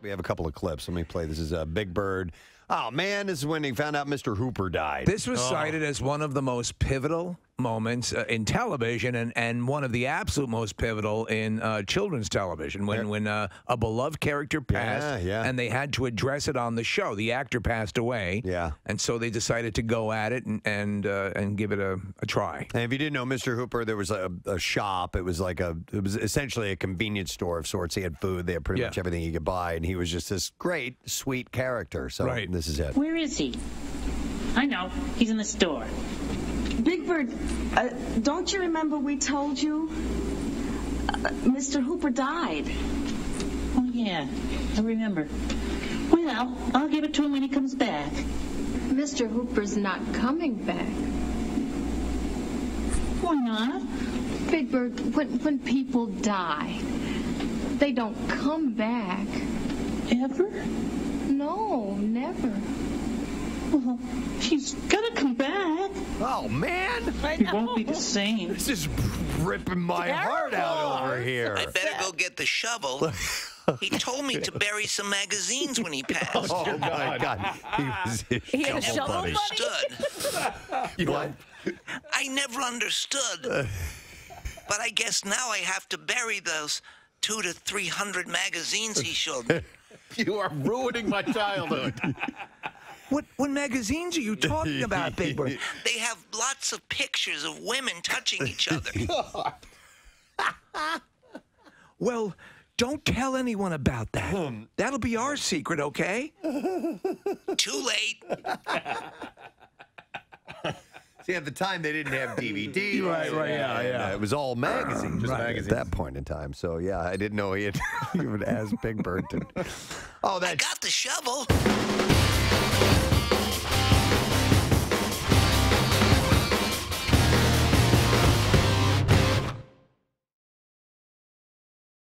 We have a couple of clips. Let me play. This is uh, Big Bird. Oh man, this is when he found out Mr. Hooper died. This was cited as one of the most pivotal moments uh, in television and, and one of the absolute most pivotal in uh, children's television when, when uh, a beloved character passed Yeah, yeah. and they had to address it on the show. The actor passed away. Yeah. And so they decided to go at it and and, uh, and give it a, a try. And if you didn't know Mr. Hooper, there was a, a shop. It was like a, it was essentially a convenience store of sorts. He had food. They had pretty Yeah. much everything you could buy, and he was just this great, sweet character. So Right. this is it. Where is he? I know. He's in the store. Big Bird, uh, don't you remember we told you uh, Mr. Hooper died? Oh, yeah. I remember. Well, I'll give it to him when he comes back. Mr. Hooper's not coming back. Why not? Big Bird, when, when people die, they don't come back. Ever? No, never. Well, he's gonna come back. Oh man, It won't be the same. this is ripping my heart out over here. I better go get the shovel. He told me to bury some magazines when he oh, passed. Oh my God, he was his He had a shovel buddy? Understood. You what? I never understood. But I guess now I have to bury those two to three hundred magazines he showed me. You are ruining my childhood. What what magazines are you talking about, Big Bird? They have lots of pictures of women touching each other. Well, don't tell anyone about that. That'll be our secret, okay? Too late. See, at the time they didn't have DVD. Right, right, yeah, and, yeah. uh, it was all magazines, Just right, magazines. at that point in time. So yeah, I didn't know he had even asked Big Bird to. Oh, I that got the shovel. Bye.